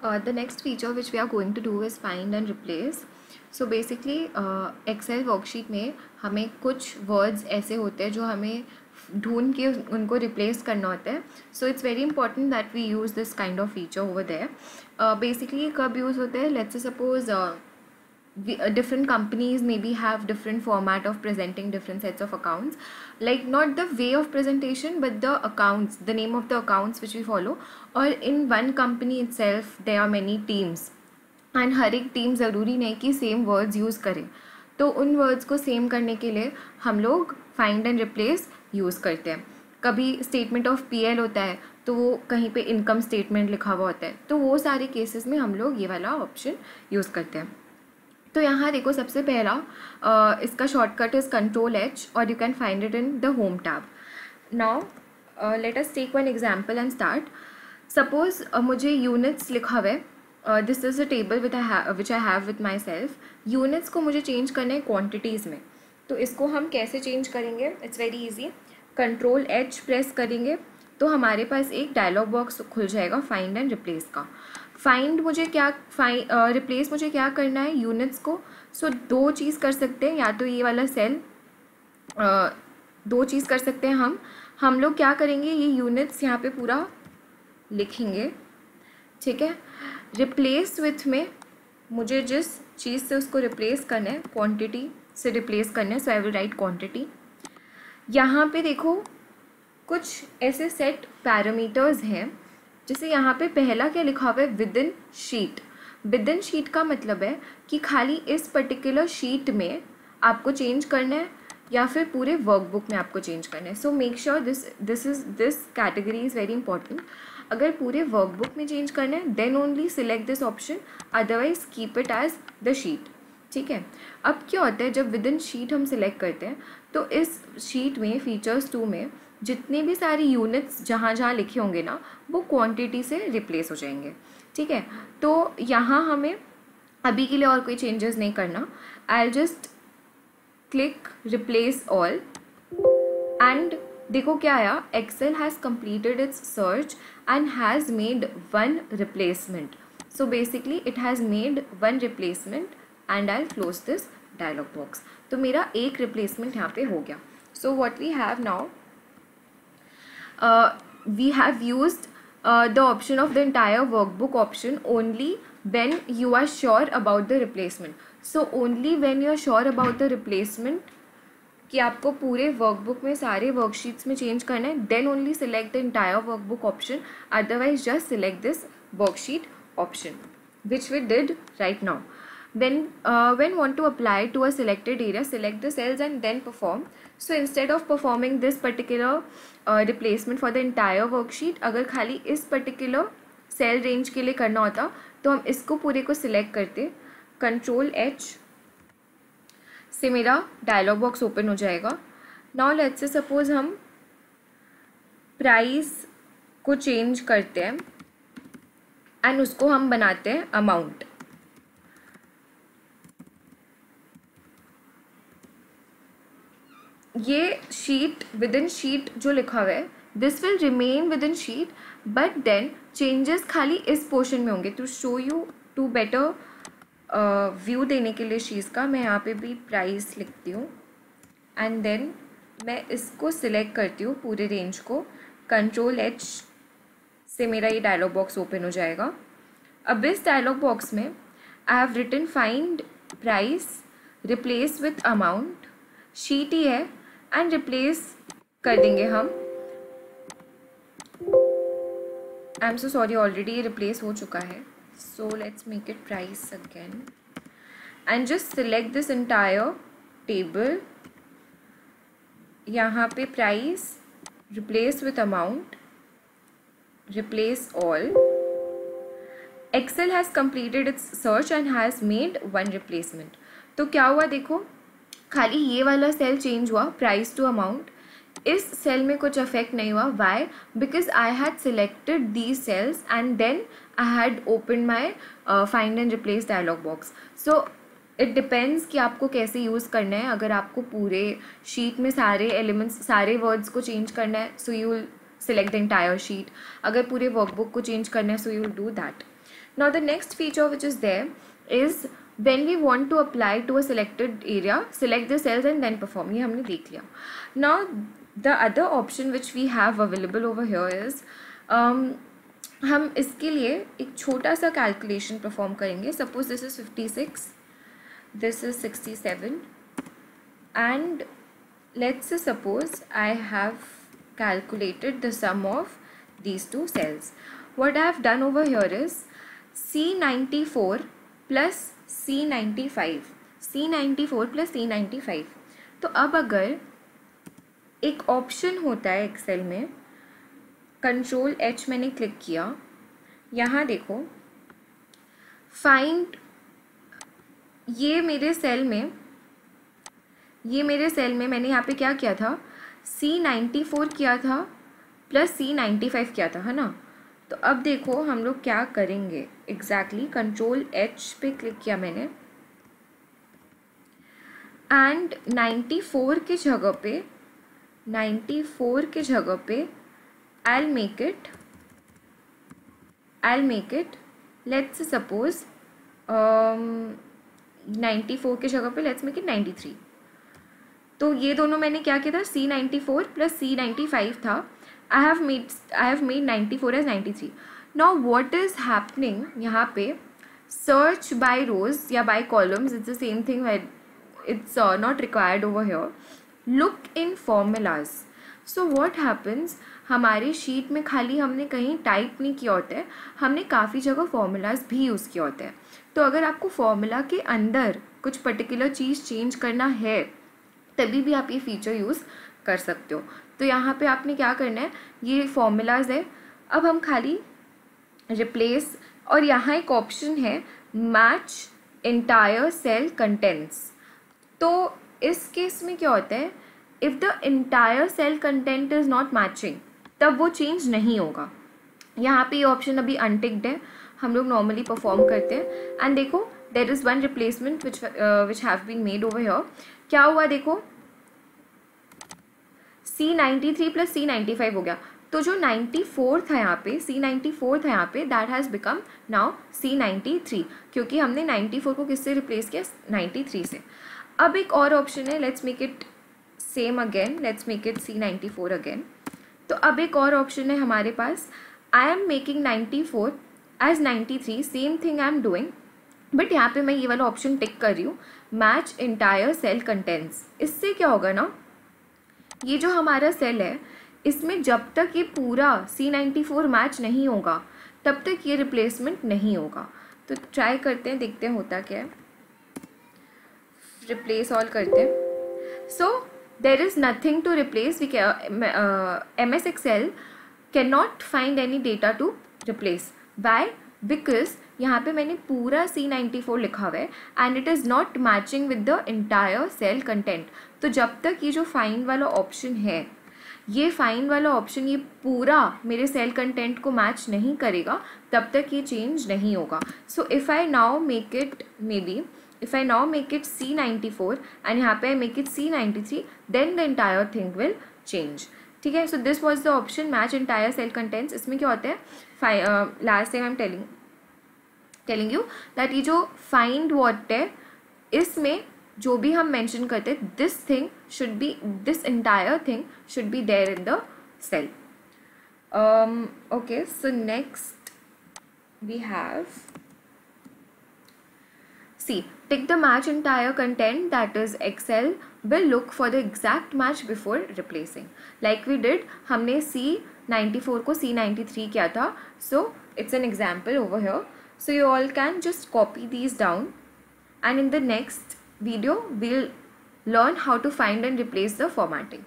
Uh, the next feature which we are going to do is find and replace. So basically Excel worksheet में हमें कुछ words ऐसे होते हैं जो हमें ढूंढ के उनको रिप्लेस करना होता है. So it's very important that we use this kind of feature over there basically कब यूज़ होते हैं? Let's suppose different companies maybe have different format of presenting different sets of accounts like not the way of presentation but the accounts the name of the accounts which we follow or in one company itself there are many teams and हर एक team ज़रूरी नहीं कि same words use करें तो उन words को same करने के लिए हम लोग फाइंड एंड रिप्लेस यूज़ करते हैं कभी स्टेटमेंट ऑफ़ पी एल होता है तो वो कहीं पे इनकम स्टेटमेंट लिखा हुआ होता है तो वो सारे केसेस में हम लोग ये वाला ऑप्शन यूज़ करते हैं तो यहाँ देखो सबसे पहला इसका शॉर्टकट इज़ कंट्रोल एच और you can find it in the home tab now let us take one example and start suppose मुझे यूनिट्स लिखा हुआ है। This is a table with which I have with my self units को मुझे change करना है quantities में। तो इसको हम कैसे चेंज करेंगे? It's very easy control H press करेंगे तो हमारे पास एक डायलॉग बॉक्स खुल जाएगा फाइंड एंड रिप्लेस का। फाइंड मुझे क्या फाइन रिप्लेस मुझे क्या करना है यूनिट्स को? सो so, दो चीज़ कर सकते हैं या तो ये वाला सेल uh, दो चीज़ कर सकते हैं हम। हम लोग क्या करेंगे ये यूनिट्स यहाँ पे पूरा लिखेंगे ठीक है? रिप्लेस विथ में मुझे जिस चीज़ से उसको रिप्लेस करना है क्वांटिटी से रिप्लेस करना है so I will write quantity यहाँ पे देखो कुछ ऐसे सेट पैरामीटर्स हैं जैसे यहाँ पे पहला क्या लिखा हुआ है? Within sheet. With in sheet का मतलब है कि खाली इस पर्टिकुलर शीट में आपको चेंज करना है या फिर पूरे वर्कबुक में आपको चेंज करना है। So make sure this this is this category is very important अगर पूरे वर्कबुक में चेंज करना है then only select this option otherwise keep it as the sheet ठीक है? अब क्या होता है, जब विद इन शीट हम सिलेक्ट करते हैं तो इस शीट में फीचर्स टू में जितने भी सारी यूनिट्स जहाँ जहाँ लिखे होंगे ना, वो क्वांटिटी से रिप्लेस हो जाएँगे। ठीक है? तो यहाँ हमें अभी के लिए और कोई चेंजेस नहीं करना। I just click replace all and देखो क्या आया? Excel has completed its search and has made one replacement so basically it has made one replacement and I close this dialog box तो मेरा एक रिप्लेसमेंट यहाँ पे हो गया। So what we have now we have used uh, the option of the entire workbook option only when you are sure about the replacement so only when you are sure about the replacement कि आपको पूरे workbook में सारे worksheets में change करना है then only select the entire workbook option otherwise just select this worksheet option which we did right now when uh, when want to apply to a selected area select the cells and then perform so instead of performing this particular replacement for the entire worksheet अगर खाली इस particular cell range के लिए करना होता तो हम इसको पूरे को सिलेक्ट करते। कंट्रोल एच से मेरा डायलॉग बॉक्स ओपन हो जाएगा। नाउ लेट्स से सपोज़ हम प्राइस को चेंज करते हैं एंड उसको हम बनाते हैं अमाउंट ये शीट विद इन शीट जो लिखा हुआ है this will remain within sheet but then changes खाली इस पोर्शन में होंगे। To show you to better view देने के लिए चीज़ का, मैं यहाँ पे भी प्राइस लिखती हूँ। एंड देन मैं इसको सिलेक्ट करती हूँ पूरे रेंज को। कंट्रोल एच से मेरा ये डायलॉग बॉक्स ओपन हो जाएगा। अब इस डायलॉग बॉक्स में I have written find price replace with amount sheet ही है एंड रिप्लेस कर देंगे हम। I am so sorry already ये रिप्लेस हो चुका है। So let's make it price again and just select this entire table यहाँ पे price replace with amount replace all Excel has completed its search and has made one replacement तो क्या हुआ देखो? खाली ये वाला सेल चेंज हुआ प्राइस टू अमाउंट इस सेल में कुछ अफेक्ट नहीं हुआ. Why because I had selected the cells and then I had open my find and replace dialog box so it depends कि आपको कैसे यूज़ करना है. अगर आपको पूरे शीट में सारे एलिमेंट्स सारे वर्ड्स को चेंज करना है so you will select the entire sheet अगर पूरे वर्कबुक को चेंज करना है so you do that now, the next feature which is there is when we want to apply to a selected area select the cells and then perform ये हमने देख लिया now the other option which we have available over here is um, हम इसके लिए एक छोटा सा कैलकुलेशन परफॉर्म करेंगे suppose this is fifty six this is sixty seven and let's suppose I have calculated the sum of these two cells. What I have done over here is C94 plus C95 C94 plus C95 तो अब अगर एक option होता है Excel में control H मैंने click किया। यहाँ देखो फाइंड ये मेरे सेल में, ये मेरे सेल में मैंने यहाँ पे क्या किया था? सी नाइन्टी फोर किया था प्लस सी नाइन्टी फाइव किया था, है ना? तो अब देखो हम लोग क्या करेंगे। एग्जैक्टली कंट्रोल एच पे क्लिक किया मैंने। एंड नाइन्टी फोर के जगह पे नाइन्टी फोर के जगह पे I make it I make it let's suppose ninety four के जगह पे let's make it ninety three तो ये दोनों मैंने क्या किया था? C ninety four plus C ninety five था। I have made I have made ninety four as ninety three now what is happening यहाँ पे? सर्च बाय रोज या by columns it's the same thing it's not required over here look in formulas so what happens हमारी sheet में खाली हमने कहीं type नहीं किया होता है, हमने काफ़ी जगह फॉर्मूलाज भी यूज़ किया होता है। तो अगर आपको फॉर्मूला के अंदर कुछ पर्टिकुलर चीज़ चेंज करना है, तभी भी आप ये फीचर यूज़ कर सकते हो। तो यहाँ पे आपने क्या करना है? ये फॉर्मूलाज है। अब हम खाली रिप्लेस और यहाँ एक ऑप्शन है मैच इंटायर सेल कंटेंट्स तो इस केस में क्या होता है? If the entire cell content is not matching तब वो चेंज नहीं होगा। यहाँ पे ये ऑप्शन अभी अनटिक्ड है। हम लोग नॉर्मली परफॉर्म करते हैं। एंड देखो there is one replacement which which have been made over here क्या हुआ देखो? C ninety three plus C ninety five हो गया। तो जो नाइन्टी फोर था यहाँ पे सी नाइन्टी फोर था यहाँ पे that has become now C ninety three क्योंकि हमने नाइन्टी फोर को किससे रिप्लेस किया? नाइन्टी थ्री से। अब एक और ऑप्शन है let's make it same again let's make it C ninety four again तो अब एक और ऑप्शन है हमारे पास। I am making ninety four as ninety three same thing I am doing but यहाँ पे मैं ये वाला ऑप्शन टिक कर रही हूँ। मैच इंटायर सेल कंटेंट्स इससे क्या होगा ना? ये जो हमारा सेल है, इसमें जब तक ये पूरा सी नाइन्टी फोर मैच नहीं होगा, तब तक ये रिप्लेसमेंट नहीं होगा। तो ट्राई करते हैं, देखते हैं होता क्या है। रिप्लेस ऑल करते हैं। So there is nothing to replace we M S Excel can not find any data to replace by because यहाँ पे मैंने पूरा सी नाइन्टी फोर लिखा हुआ है and it is not matching with the entire cell content तो जब तक ये जो फाइन वाला ऑप्शन है, ये फाइन वाला ऑप्शन ये पूरा मेरे सेल कंटेंट को मैच नहीं करेगा, तब तक ये चेंज नहीं होगा. So if I now make it may be if I now make it C ninety four and यहाँ पे it C ninety three then the entire thing will change ठीक है? So this was the option match entire cell contents इसमें क्या होता है? Last time I am telling you that ये जो फाइंड वॉट है, इसमें जो भी हम मैंशन करते this thing should be this entire thing should be there in the cell okay so next we have C take the match entire content that is Excel will look for the exact match before replacing like we did हमने C ninety four को सी ninety three किया था. So it's an example over here so you all can just copy these down. And in the next video we'll learn how to find and replace the formatting